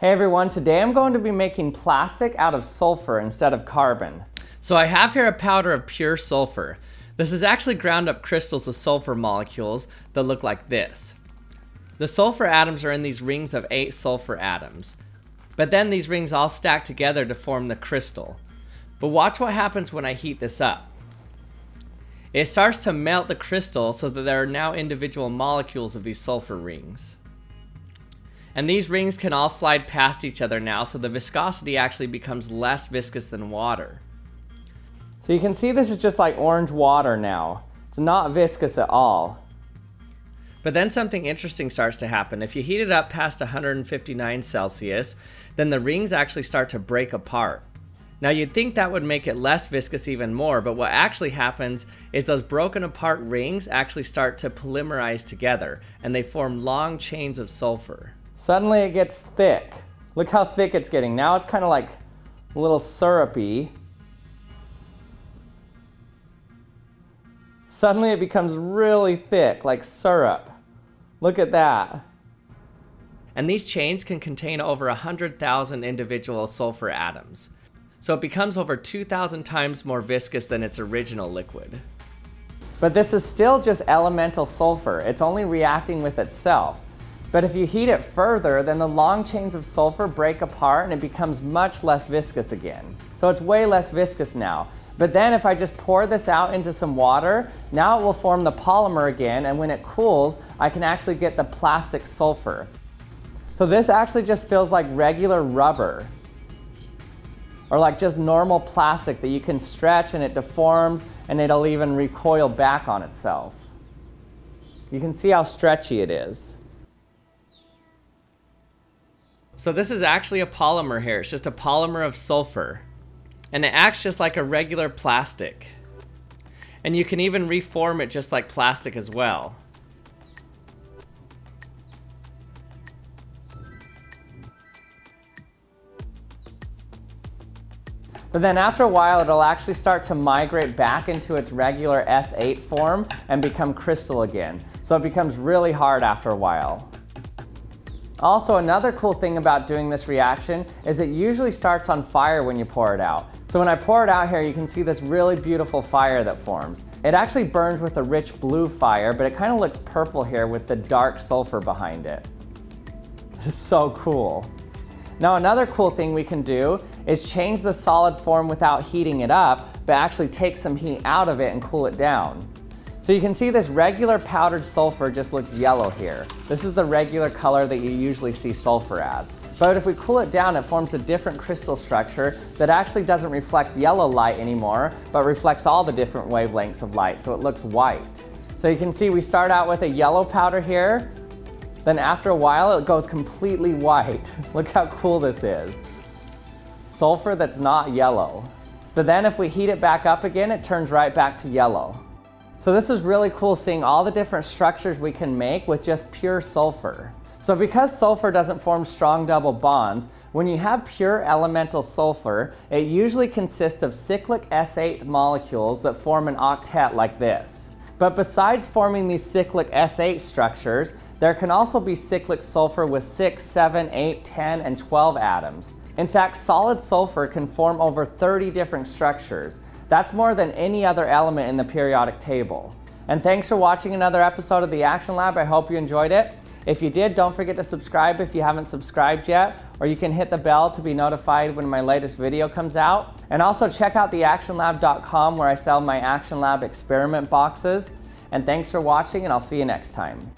Hey everyone, today I'm going to be making plastic out of sulfur instead of carbon. So I have here a powder of pure sulfur. This is actually ground up crystals of sulfur molecules that look like this. The sulfur atoms are in these rings of eight sulfur atoms. But then these rings all stack together to form the crystal. But watch what happens when I heat this up. It starts to melt the crystal so that there are now individual molecules of these sulfur rings. And these rings can all slide past each other now, so the viscosity actually becomes less viscous than water. So you can see this is just like orange water now. It's not viscous at all. But then something interesting starts to happen. If you heat it up past 159 Celsius, then the rings actually start to break apart. Now you'd think that would make it less viscous even more, but what actually happens is those broken apart rings actually start to polymerize together and they form long chains of sulfur. Suddenly it gets thick. Look how thick it's getting. Now it's kind of like a little syrupy. Suddenly it becomes really thick, like syrup. Look at that. And these chains can contain over 100,000 individual sulfur atoms. So it becomes over 2,000 times more viscous than its original liquid. But this is still just elemental sulfur. It's only reacting with itself. But if you heat it further, then the long chains of sulfur break apart and it becomes much less viscous again. So it's way less viscous now. But then if I just pour this out into some water, now it will form the polymer again and when it cools, I can actually get the plastic sulfur. So this actually just feels like regular rubber or like just normal plastic that you can stretch and it deforms and it'll even recoil back on itself. You can see how stretchy it is. So this is actually a polymer here. It's just a polymer of sulfur. And it acts just like a regular plastic. And you can even reform it just like plastic as well. But then after a while, it'll actually start to migrate back into its regular S8 form and become crystal again. So it becomes really hard after a while. Also, another cool thing about doing this reaction is it usually starts on fire when you pour it out. So when I pour it out here, you can see this really beautiful fire that forms. It actually burns with a rich blue fire, but it kind of looks purple here with the dark sulfur behind it. This is so cool. Now another cool thing we can do is change the solid form without heating it up, but actually take some heat out of it and cool it down. So you can see this regular powdered sulfur just looks yellow here. This is the regular color that you usually see sulfur as. But if we cool it down, it forms a different crystal structure that actually doesn't reflect yellow light anymore, but reflects all the different wavelengths of light, so it looks white. So you can see we start out with a yellow powder here, then after a while it goes completely white. Look how cool this is. Sulfur that's not yellow. But then if we heat it back up again, it turns right back to yellow. So this is really cool seeing all the different structures we can make with just pure sulfur. So because sulfur doesn't form strong double bonds, when you have pure elemental sulfur, it usually consists of cyclic S8 molecules that form an octet like this. But besides forming these cyclic S8 structures, there can also be cyclic sulfur with 6, 7, 8, 10, and 12 atoms. In fact, solid sulfur can form over 30 different structures, that's more than any other element in the periodic table. And thanks for watching another episode of the Action Lab. I hope you enjoyed it. If you did, don't forget to subscribe if you haven't subscribed yet, or you can hit the bell to be notified when my latest video comes out. And also check out theactionlab.com where I sell my Action Lab experiment boxes. And thanks for watching, and I'll see you next time.